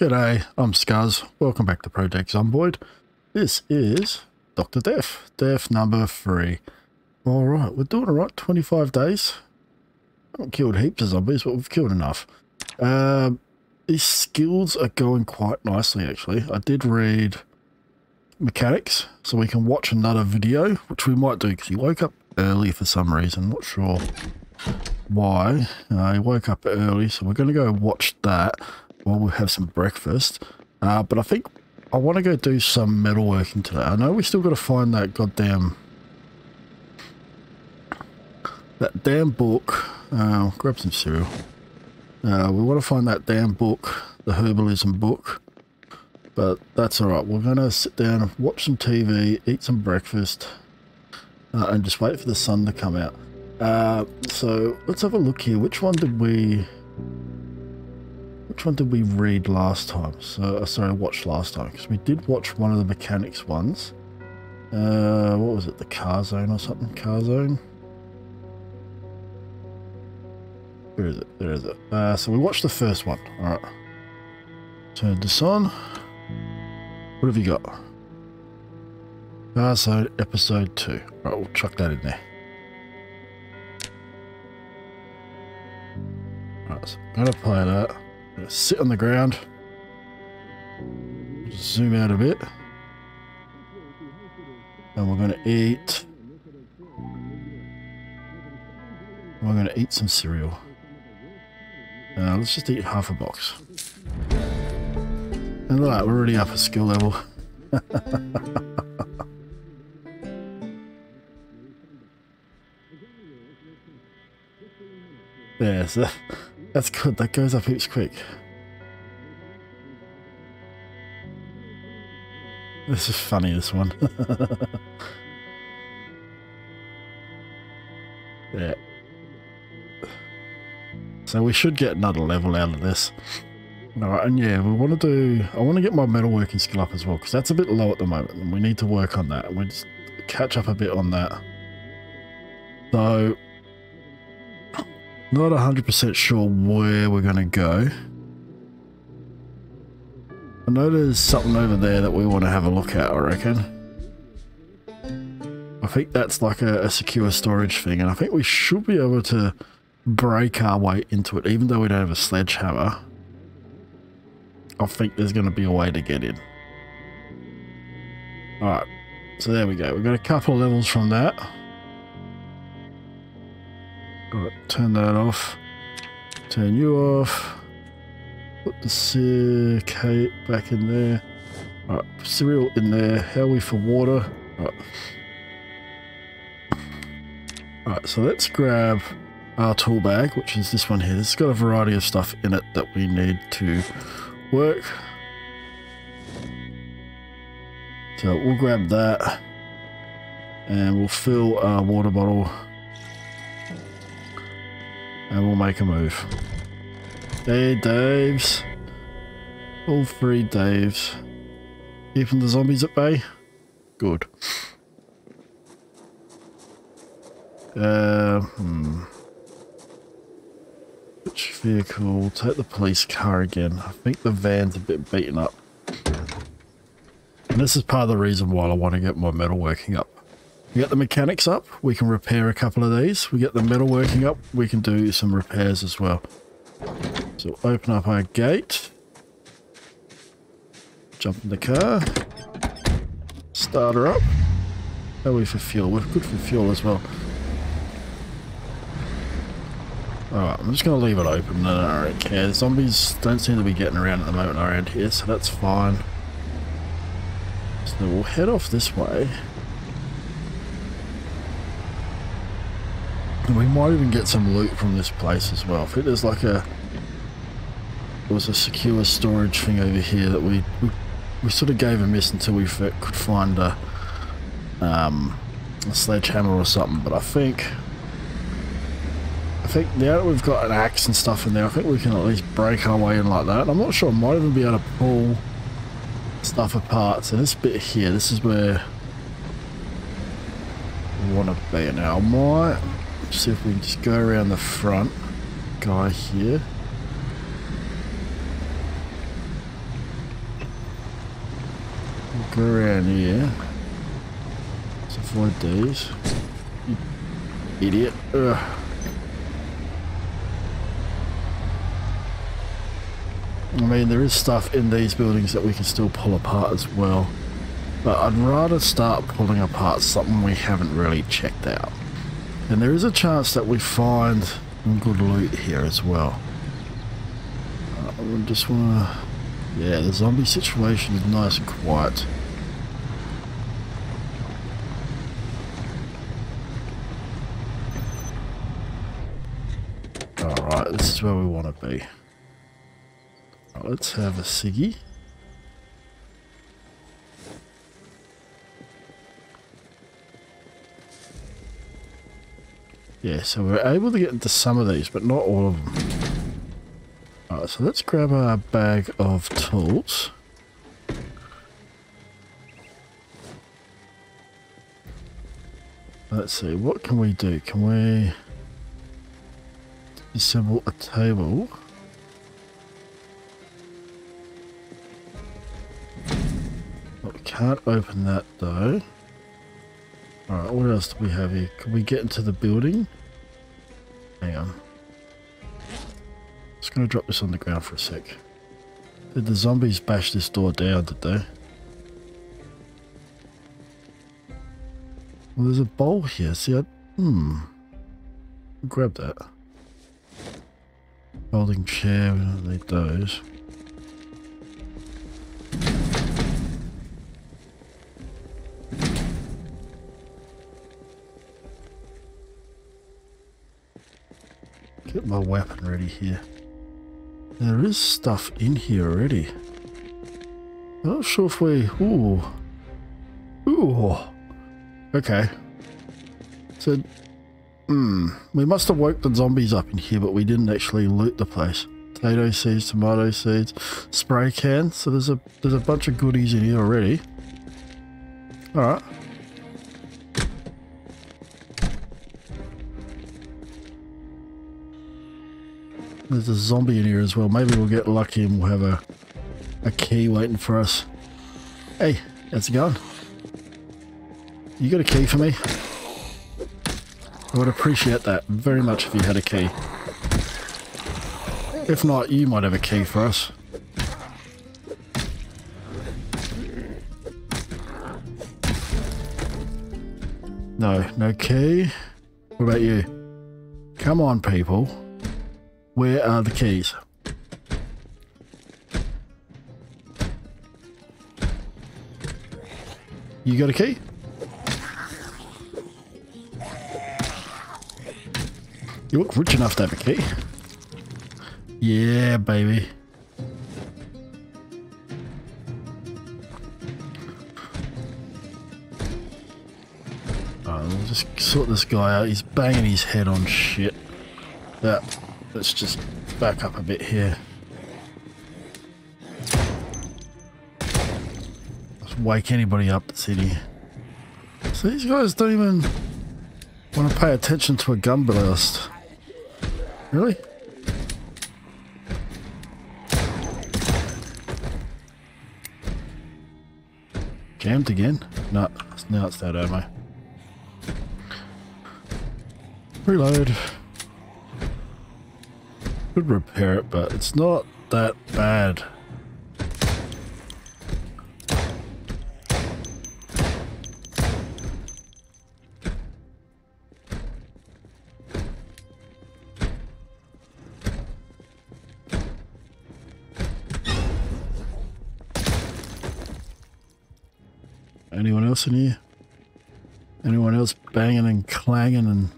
G'day, I'm Skuz. Welcome back to Project Zomboid. This is Dr. Death, death number three. Alright, we're doing alright, 25 days. Haven't killed heaps of zombies, but we've killed enough. Uh, these skills are going quite nicely, actually. I did read mechanics, so we can watch another video, which we might do, because he woke up early for some reason. Not sure why. Uh, he woke up early, so we're going to go watch that while we have some breakfast. Uh, but I think I want to go do some metalworking today. I know we still got to find that goddamn... That damn book. Uh, grab some cereal. Uh, we want to find that damn book, the herbalism book. But that's alright. We're going to sit down watch some TV, eat some breakfast, uh, and just wait for the sun to come out. Uh, so let's have a look here. Which one did we... Which one did we read last time? So, uh, sorry, watch last time. Because we did watch one of the mechanics ones. Uh, what was it? The car zone or something? Car zone? Where is it? There is it. Uh, so we watched the first one. Alright. Turn this on. What have you got? Car zone episode 2. Alright, we'll chuck that in there. Alright, so I'm going to play that sit on the ground. Zoom out a bit. And we're going to eat. We're going to eat some cereal. Uh, let's just eat half a box. And look we're already up a skill level. yeah, so that's good. That goes up each quick. This is funny, this one. yeah. So we should get another level out of this. Alright, and yeah, we want to do... I want to get my metalworking skill up as well, because that's a bit low at the moment, and we need to work on that. We just catch up a bit on that. So, not 100% sure where we're going to go. I know there's something over there that we want to have a look at, I reckon. I think that's like a, a, secure storage thing, and I think we should be able to break our way into it, even though we don't have a sledgehammer. I think there's going to be a way to get in. Alright, so there we go. We've got a couple of levels from that. Right, turn that off. Turn you off. Put the circuit back in there. Alright, cereal in there. How are we for water? Alright. Alright, so let's grab our tool bag, which is this one here. It's got a variety of stuff in it that we need to work. So we'll grab that and we'll fill our water bottle and we'll make a move. Hey, Daves. All three Daves. Keeping the zombies at bay? Good. Uh, hmm. Which vehicle? Take the police car again. I think the van's a bit beaten up. And this is part of the reason why I want to get my metalworking up. We get the mechanics up, we can repair a couple of these. We get the metal working up, we can do some repairs as well. So open up our gate. Jump in the car. Start her up. How are we for fuel? We're good for fuel as well. Alright, I'm just going to leave it open. No, I don't care. Zombies don't seem to be getting around at the moment around here, so that's fine. So we'll head off this way. We might even get some loot from this place as well. I think there's like a... There was a secure storage thing over here that we, we, we sort of gave a miss until we could find a, um, a sledgehammer or something. But I think... I think now that we've got an axe and stuff in there, I think we can at least break our way in like that. I'm not sure, I might even be able to pull stuff apart. So this bit here, this is where we want to be now. I might see if we can just go around the front guy here. go around here. Let's avoid these. You idiot. Ugh. I mean, there is stuff in these buildings that we can still pull apart as well. But I'd rather start pulling apart something we haven't really checked out. And there is a chance that we find some good loot here as well. Uh, I just want to... Yeah, the zombie situation is nice and quiet. Alright, this is where we want to be. Right, let's have a ciggy. Yeah, so we're able to get into some of these, but not all of them. Alright, so let's grab our bag of tools. Let's see, what can we do? Can we assemble a table? Well, we can't open that though. Alright, what else do we have here? Can we get into the building? Hang on. Just gonna drop this on the ground for a sec. Did the zombies bash this door down, did they? Well, there's a bowl here. See, I... Hmm. Grab that. Folding chair, we don't need those. Get my weapon ready here. There is stuff in here already. Not sure if we... Ooh. Ooh. Okay. So... Hmm. We must have woke the zombies up in here, but we didn't actually loot the place. Potato seeds, tomato seeds, spray can. So there's a there's a bunch of goodies in here already. Alright. There's a zombie in here as well. Maybe we'll get lucky and we'll have a, a key waiting for us. Hey, how's it going? You got a key for me? I would appreciate that very much if you had a key. If not, you might have a key for us. No, no key. What about you? Come on, people. Where are the keys? You got a key? You look rich enough to have a key. Yeah, baby. Oh, just sort this guy out. He's banging his head on shit. Yeah. Let's just back up a bit here. Let's wake anybody up in. So these guys don't even want to pay attention to a gun blast. Really? Jammed again? No, now it's that ammo. Reload. Could repair it, but it's not that bad. Anyone else in here? Anyone else banging and clanging and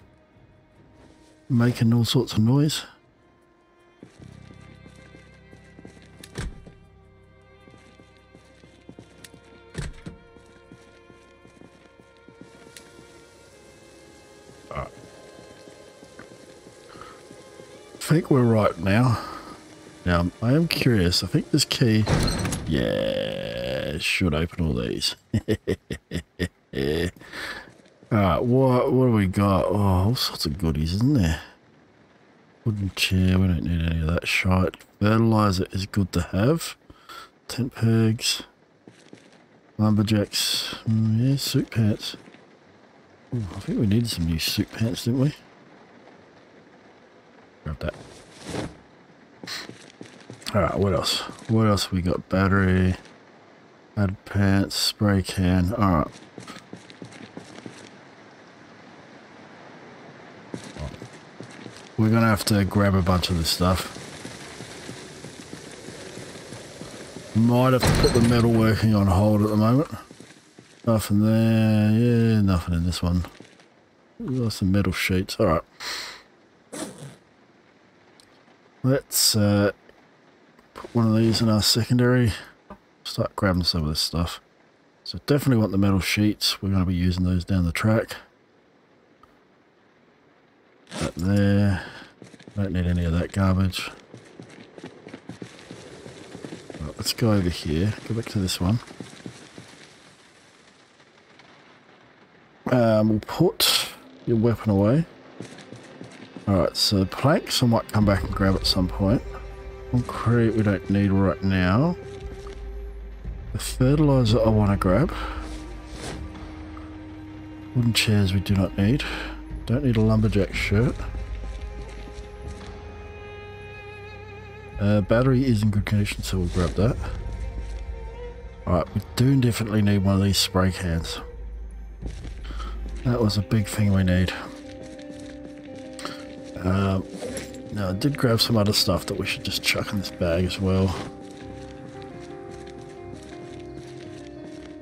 making all sorts of noise? Curious. I think this key, yeah, should open all these. Alright, what, what do we got? Oh, all sorts of goodies, isn't there? Wooden chair, we don't need any of that shite. Fertilizer is good to have. Tent pegs. Lumberjacks. Mm, yeah, suit pants. Ooh, I think we needed some new suit pants, didn't we? Grab that. Alright, what else? What else we got? Battery. Add pants, spray can. Alright. We're gonna have to grab a bunch of this stuff. Might have to put the metal working on hold at the moment. Nothing there. Yeah, nothing in this one. Got some metal sheets. Alright. Let's uh, one of these in our secondary. Start grabbing some of this stuff. So definitely want the metal sheets. We're going to be using those down the track. That there. Don't need any of that garbage. Right, let's go over here. Go back to this one. Um, we'll put your weapon away. Alright, so the planks I might come back and grab at some point. Concrete we don't need right now. The fertilizer I want to grab. Wooden chairs we do not need. Don't need a lumberjack shirt. Uh, battery is in good condition, so we'll grab that. Alright, we do definitely need one of these spray cans. That was a big thing we need. Um, now, I did grab some other stuff that we should just chuck in this bag as well.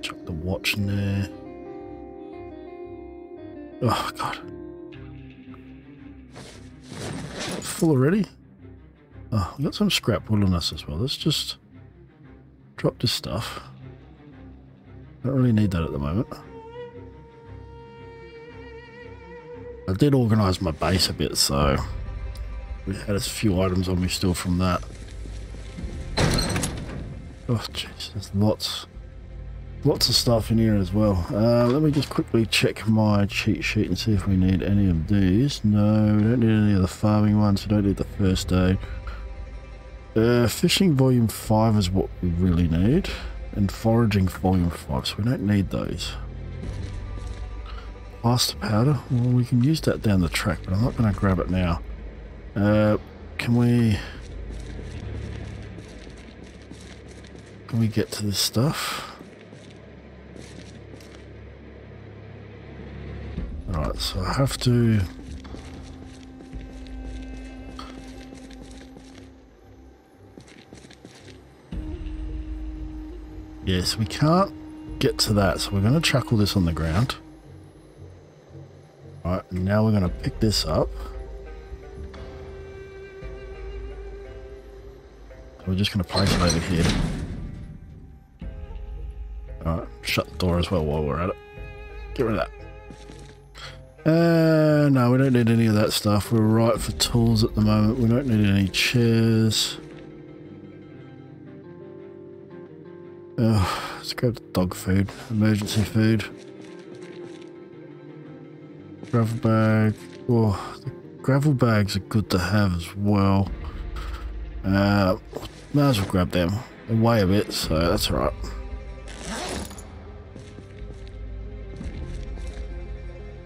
Chuck the watch in there. Oh, God. Full already? Oh, we got some scrap wool on us as well. Let's just drop this stuff. I don't really need that at the moment. I did organise my base a bit, so we had a few items on me still from that. Oh, jeez, there's lots, lots of stuff in here as well. Uh, let me just quickly check my cheat sheet and see if we need any of these. No, we don't need any of the farming ones. We don't need the first aid. Uh, fishing volume 5 is what we really need. And foraging volume 5, so we don't need those. Plaster powder? Well, we can use that down the track, but I'm not going to grab it now. Uh, can we... Can we get to this stuff? Alright, so I have to... Yes, we can't get to that, so we're going to chuck all this on the ground. Alright, now we're going to pick this up. Just going to place it over here. Alright, shut the door as well while we're at it. Get rid of that. Uh, no, we don't need any of that stuff. We're right for tools at the moment. We don't need any chairs. Uh, let's grab the dog food, emergency food. Gravel bag. Oh, the gravel bags are good to have as well. Uh, might as well grab them. They weigh a bit, so that's alright.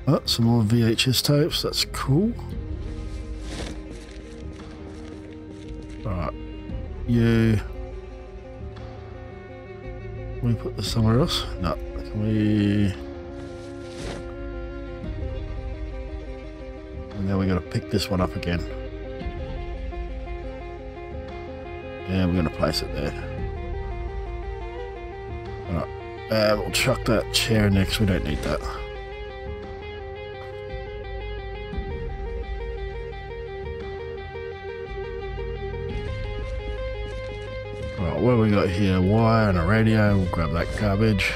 Oh, some more VHS tapes. That's cool. Alright. You. Can we put this somewhere else? No. Can we... And then going to pick this one up again. And we're going to place it there. Alright. Uh, we'll chuck that chair next. We don't need that. Right, what we got here? Wire and a radio. We'll grab that garbage.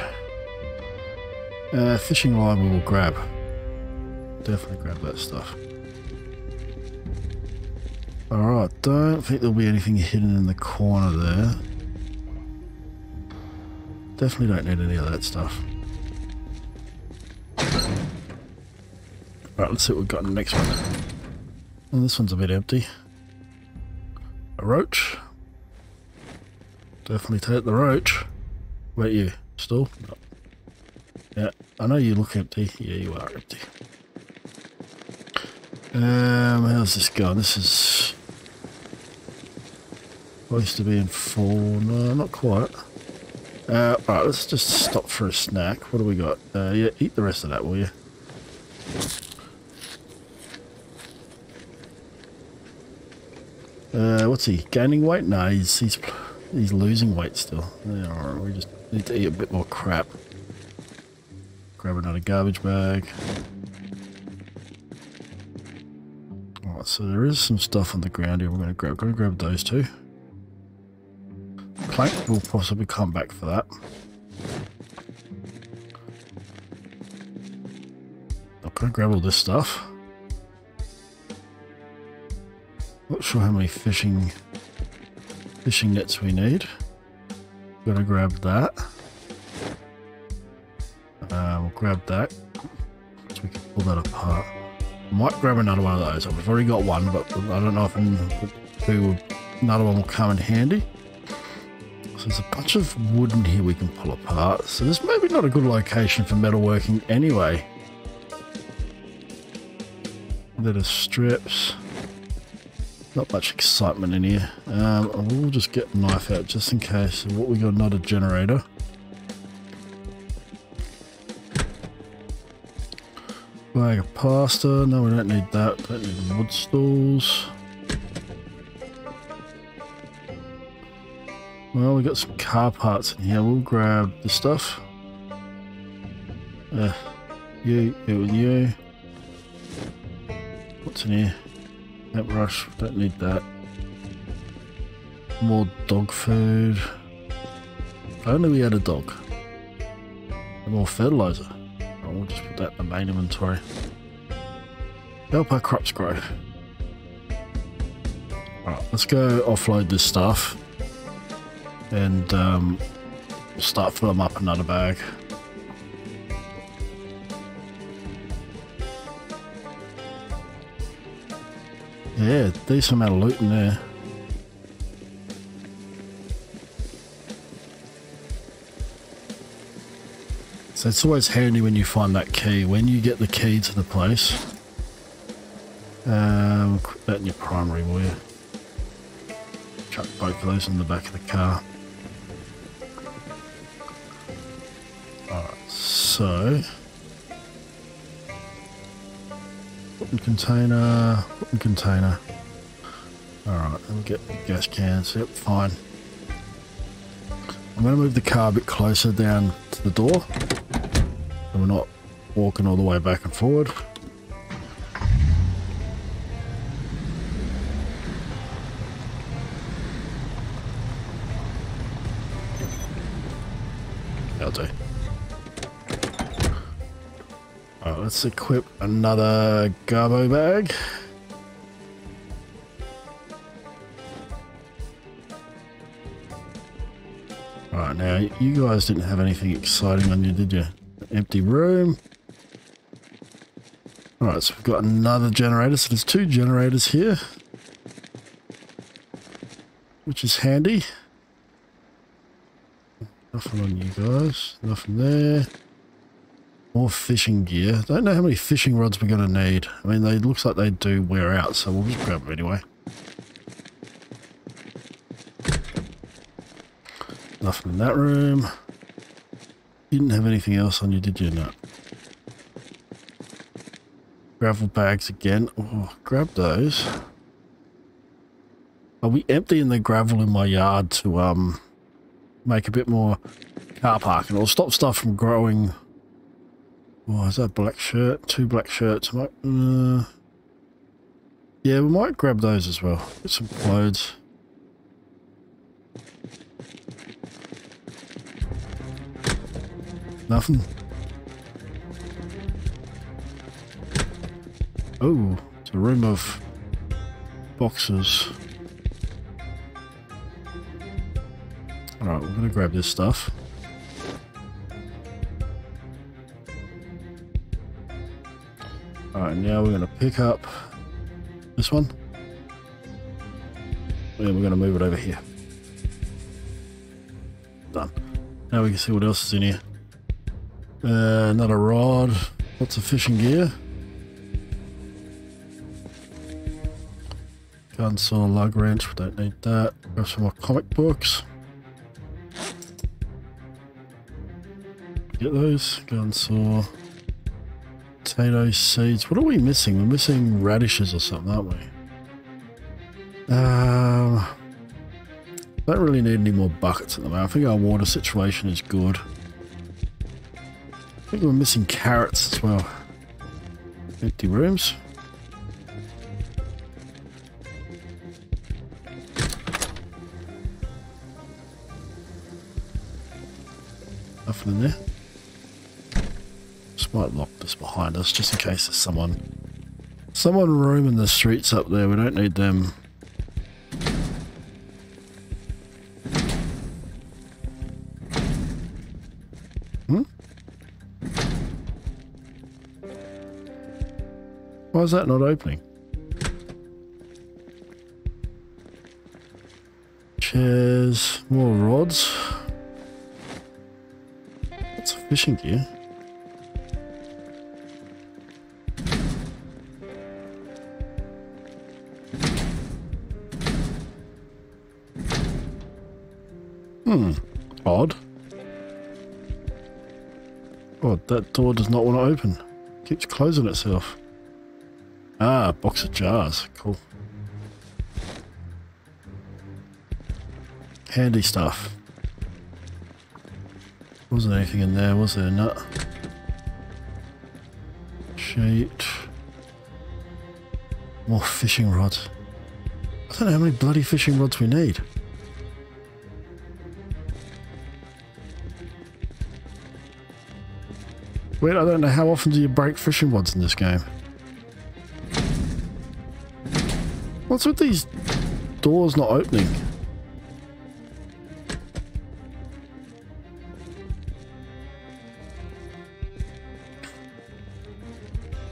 Uh, fishing line we will grab. Definitely grab that stuff. Alright, don't think there'll be anything hidden in the corner there. Definitely don't need any of that stuff. Right, let's see what we've got in the next one. And this one's a bit empty. A roach. Definitely take the roach. Wait you. Still? No. Yeah, I know you look empty. Yeah, you are empty. Um, how's this going? This is supposed to be in four. No, not quite. Uh, right, let's just stop for a snack. What do we got? Uh, yeah, eat the rest of that, will you? Uh, what's he? Gaining weight? No, he's he's he's losing weight still. Yeah, all right, we just need to eat a bit more crap. Grab another garbage bag. Alright, so there is some stuff on the ground here. We're going to grab. To grab those two. Plank will possibly come back for that. I'm going to grab all this stuff. Not sure how many fishing fishing nets we need. Gonna grab that. Uh, we'll grab that. So we can pull that apart. Might grab another one of those. We've already got one, but I don't know if another one will come in handy. So there's a bunch of wood in here we can pull apart. So this may be not a good location for metalworking anyway. Little strips. Not much excitement in here. Um, we'll just get a knife out just in case. What we got? Another generator. Bag of pasta. No, we don't need that. Don't need wood stools. Well, we got some car parts in here. We'll grab the stuff. Uh, you, you, and you. What's in here? That rush, don't need that. More dog food. If only we had a dog. And more fertilizer. Oh, we'll just put that in the main inventory. Help our crops grow. Alright, let's go offload this stuff. And um, start filling up another bag. Yeah, decent amount of loot in there. So it's always handy when you find that key. When you get the key to the place, um, put that in your primary, will you? Chuck both of those in the back of the car. So container, container. Alright, let get the gas cans. Yep, fine. I'm going to move the car a bit closer down to the door. So we're not walking all the way back and forward. Let's equip another garbo bag. Right now, you guys didn't have anything exciting on you, did you? Empty room. Alright, so we've got another generator. So there's two generators here. Which is handy. Nothing on you guys. Nothing there. More fishing gear. Don't know how many fishing rods we're going to need. I mean, they looks like they do wear out, so we'll just grab them anyway. Nothing in that room. You didn't have anything else on you, did you? No. Gravel bags again. Oh, grab those. Are we emptying the gravel in my yard to um make a bit more car parking? It'll stop stuff from growing Oh, is that black shirt? Two black shirts. Might, uh, yeah, we might grab those as well. Get some clothes. Nothing. Oh, it's a room of boxes. Alright, we're gonna grab this stuff. Now we're going to pick up this one. And we're going to move it over here. Done. Now we can see what else is in here. Uh, another rod. Lots of fishing gear. Garden saw, lug wrench. We don't need that. Got some more comic books. Get those. Garden saw. Potato seeds. What are we missing? We're missing radishes or something, aren't we? Um, don't really need any more buckets at the moment. I think our water situation is good. I think we're missing carrots as well. Empty rooms. Nothing in there. Just might lock this behind us just in case there's someone someone roaming the streets up there. We don't need them Hmm? Why is that not opening? Chairs, more rods. That's fishing gear. That door does not want to open. Keeps closing itself. Ah, box of jars. Cool. Handy stuff. Wasn't anything in there, was there? Nut. Sheet. More fishing rods. I don't know how many bloody fishing rods we need. Wait, I don't know how often do you break fishing rods in this game? What's with these doors not opening?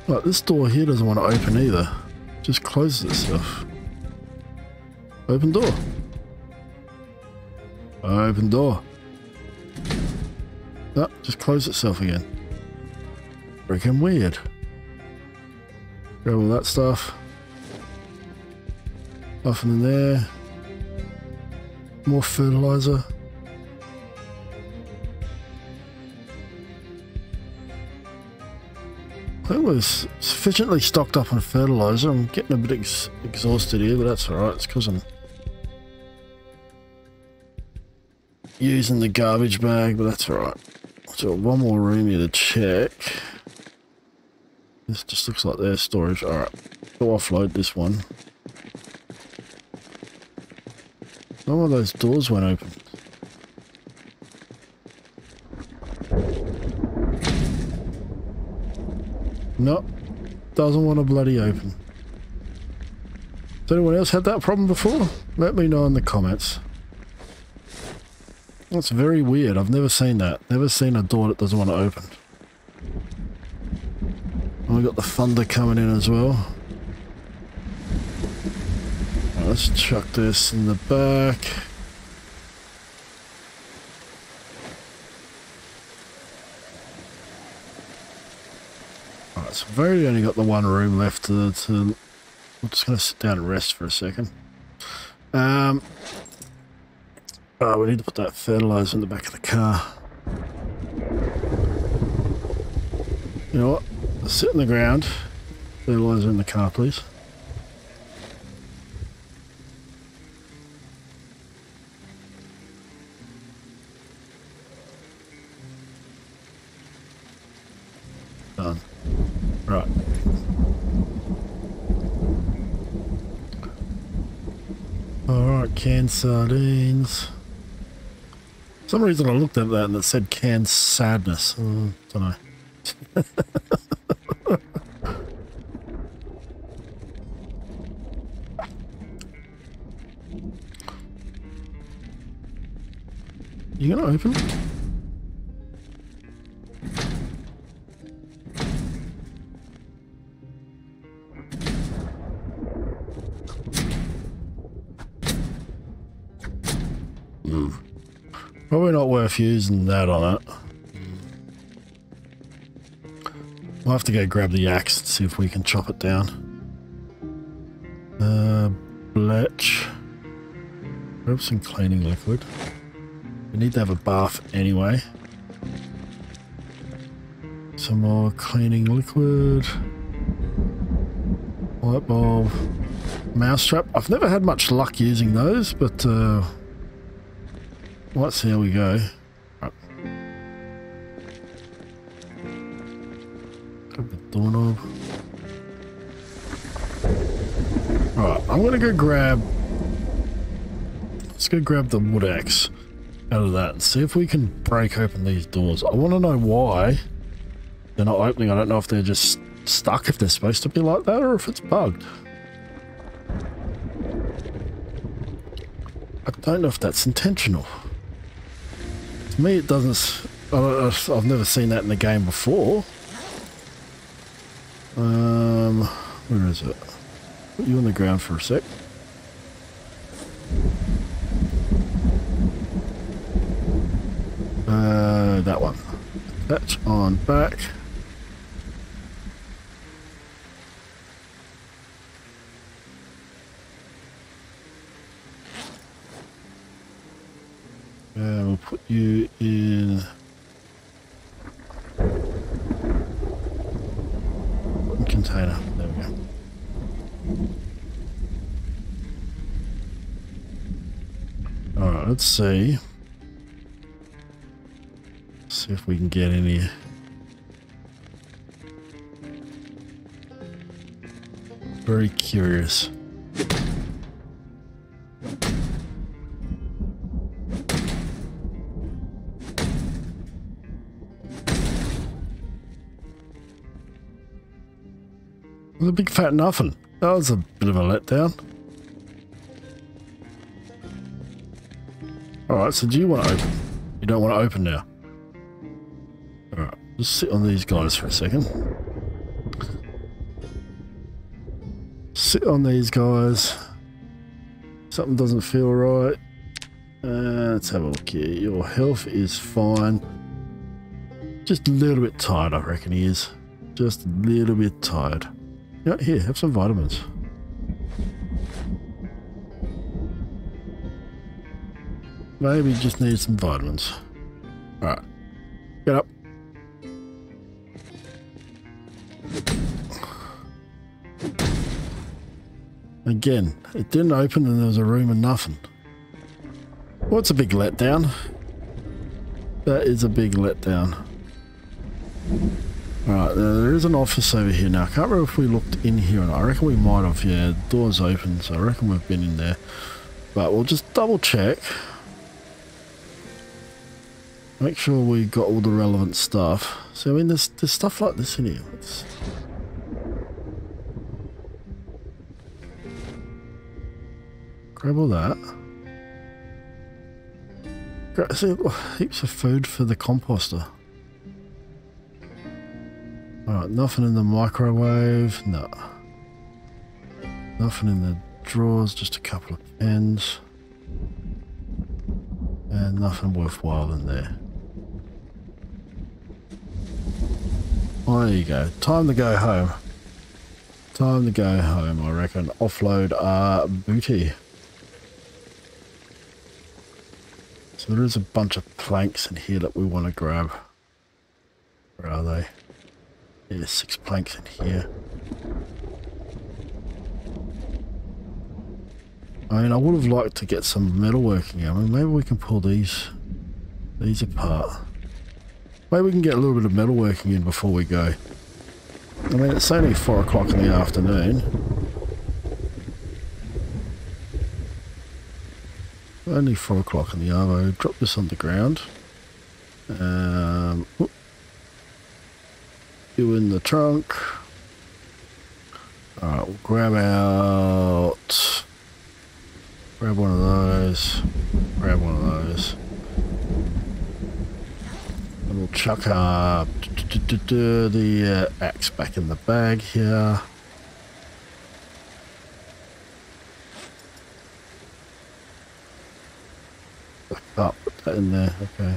Like this door here doesn't want to open either. Just closes itself. Open door. Open door. That just closed itself again. Freaking weird. Grab all that stuff. Nothing in there. More fertilizer. I we're sufficiently stocked up on fertilizer. I'm getting a bit ex exhausted here, but that's alright. It's because I'm using the garbage bag, but that's alright. So one more room here to check. This just looks like their storage. Alright, go offload this one. Some of those doors went open. Nope. Doesn't want to bloody open. Has anyone else had that problem before? Let me know in the comments. That's very weird. I've never seen that. Never seen a door that doesn't want to open. We got the thunder coming in as well. Let's chuck this in the back. Alright, so already only got the one room left to, to I'm just going to sit down and rest for a second. Um, oh, we need to put that fertilizer in the back of the car. You know what? Sit in the ground. Fertilizer in the car, please. Done. Right. Alright, canned sardines. For some reason I looked at that and it said canned sadness. Uh, don't know. you gonna open Probably not worth using that on it. We'll have to go grab the axe and see if we can chop it down. Uh, bletch. Grab some cleaning liquid. We need to have a bath anyway. Some more cleaning liquid. Light bulb. Mousetrap. I've never had much luck using those, but uh, let's see how we go. Alright, I'm gonna go grab... Let's go grab the wood axe out of that and see if we can break open these doors. I want to know why they're not opening. I don't know if they're just stuck, if they're supposed to be like that, or if it's bugged. I don't know if that's intentional. To me, it doesn't... I've never seen that in the game before. Um, where is it? Put you on the ground for a sec. Uh, that one. That's on back. Uh, we'll put you in container. There we go. Alright, let's see. See if we can get any. Very curious. a big fat nothing. That was a bit of a letdown. Alright, so do you want to open? You don't want to open now? Just sit on these guys for a second. Sit on these guys. Something doesn't feel right. Uh, let's have a look here. Your health is fine. Just a little bit tired, I reckon he is. Just a little bit tired. Yeah, here, have some vitamins. Maybe just need some vitamins. Alright. Again, it didn't open and there was a room and nothing. What's a big letdown? That is a big letdown. Alright, there is an office over here now. I can't remember if we looked in here and. I reckon we might have, yeah. Door's open, so I reckon we've been in there. But we'll just double check. Make sure we got all the relevant stuff. So, I mean, there's, there's stuff like this in here. Grab all that. see, oh, heaps of food for the composter. Alright, nothing in the microwave. No. Nothing in the drawers, just a couple of pens. And nothing worthwhile in there. Oh, there you go. Time to go home. Time to go home, I reckon. Offload our booty. So there is a bunch of planks in here that we want to grab. Where are they? There's six planks in here. I mean, I would have liked to get some metalworking. I mean, maybe we can pull these these apart. Maybe we can get a little bit of metalworking in before we go. I mean, it's only four o'clock in the afternoon. Only four o'clock in the arvo. Drop this on the ground. Um, you in the trunk. Alright, we'll grab out... Grab one of those. Grab one of those. And we'll chuck up the uh, axe back in the bag here. Up, put in there. Okay.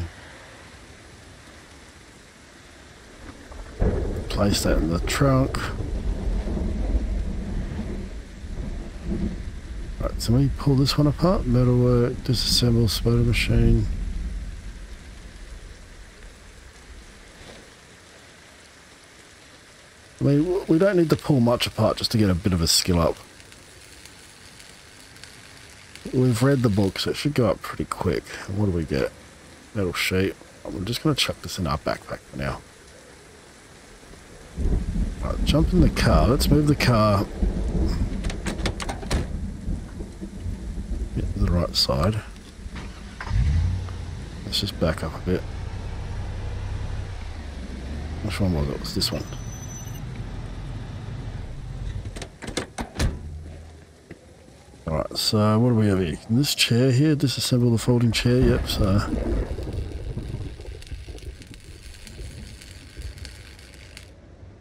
Place that in the trunk. Right, so we pull this one apart. Metalwork, disassemble, spotter machine. I mean, we don't need to pull much apart just to get a bit of a skill up. We've read the book, so it should go up pretty quick. What do we get? Metal sheet. I'm just going to chuck this in our backpack for now. Right, jump in the car. Let's move the car. Get to the right side. Let's just back up a bit. Which one was it? Was this one? Alright, so what do we have here? This chair here, disassemble the folding chair, yep, so...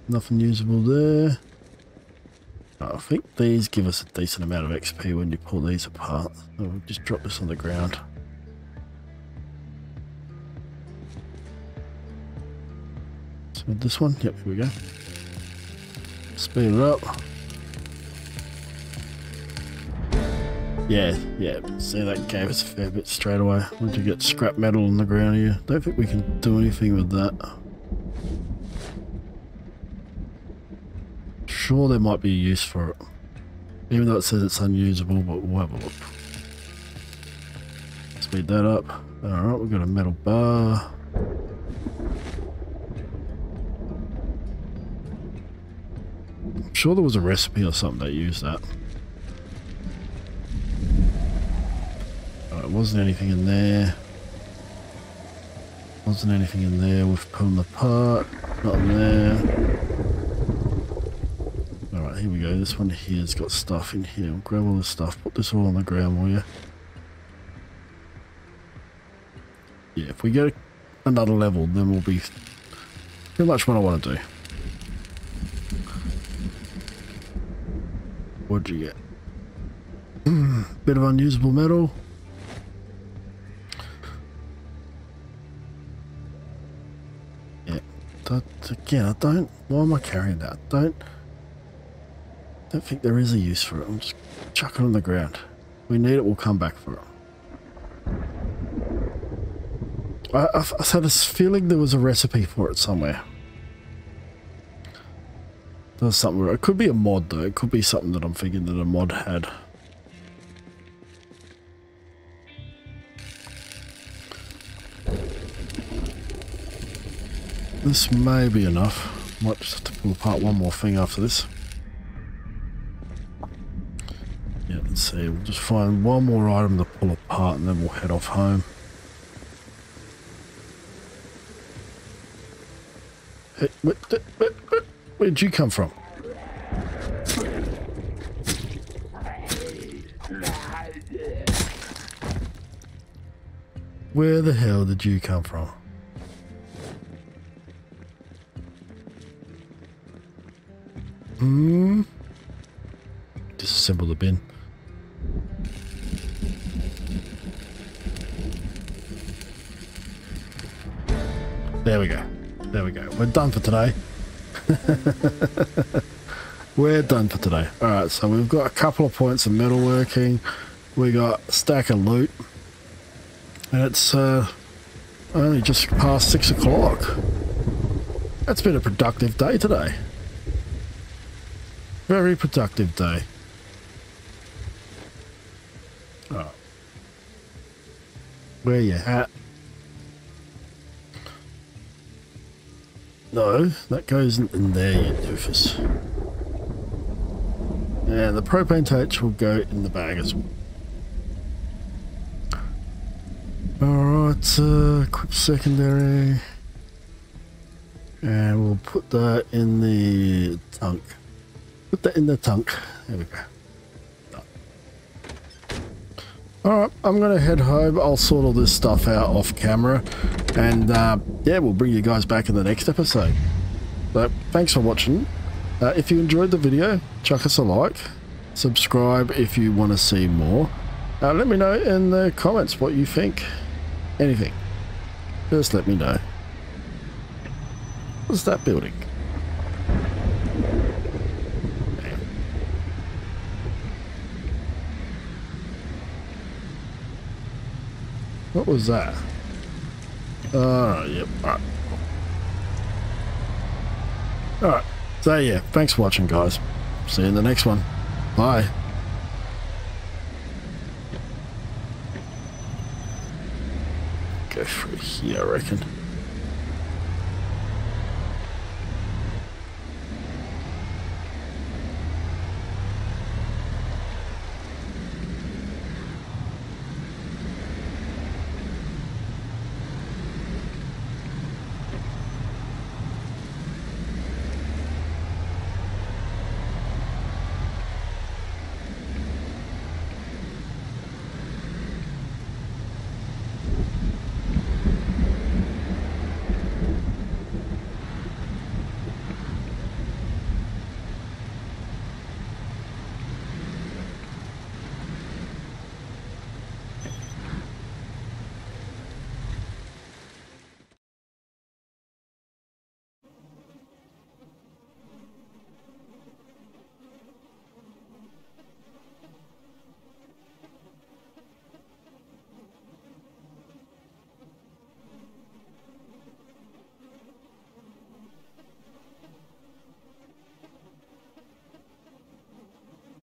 Nothing usable there. I think these give us a decent amount of XP when you pull these apart. So we'll just drop this on the ground. So this one, yep, here we go. Speed it up. Yeah, yeah. See, that gave us a fair bit straight away. Once you get scrap metal on the ground here, don't think we can do anything with that. Sure, there might be a use for it. Even though it says it's unusable, but we'll have a look. Speed that up. Alright, we've got a metal bar. I'm sure there was a recipe or something that used that. There wasn't anything in there. Wasn't anything in there. We've pulled them apart. Not in there. Alright, here we go. This one here's got stuff in here. We'll grab all this stuff. Put this all on the ground, will you? Yeah, if we go another level, then we'll be pretty much what I want to do. What'd you get? Bit of unusable metal. I don't. Why am I carrying that? Don't. Don't think there is a use for it. I'm just chucking it on the ground. We need it. We'll come back for it. I, I, I had this feeling there was a recipe for it somewhere. There's something. It could be a mod though. It could be something that I'm thinking that a mod had. This may be enough. Might just have to pull apart one more thing after this. Yeah, let's see. We'll just find one more item to pull apart and then we'll head off home. Where, where'd you come from? Where the hell did you come from? Hmm. Disassemble the bin. There we go. There we go. We're done for today. We're done for today. Alright, so we've got a couple of points of metalworking. We got stack of loot. And it's uh, only just past six o'clock. That's been a productive day today. Very productive day. Oh. Where you at? No, that goes in, there, you doofus. And the propane torch will go in the bag as well. Alright, uh, quick secondary. And we'll put that in the tank. Put that in the tank. There we go. Alright, I'm going to head home. I'll sort all this stuff out off camera. And uh, yeah, we'll bring you guys back in the next episode. So, thanks for watching. Uh, if you enjoyed the video, chuck us a like. Subscribe if you want to see more. Uh, let me know in the comments what you think. anything, just let me know. What's that building? Damn. What was that? Uh, yep. Alright. Alright. So yeah, thanks for watching guys. See you in the next one. Bye. Go through here, I reckon.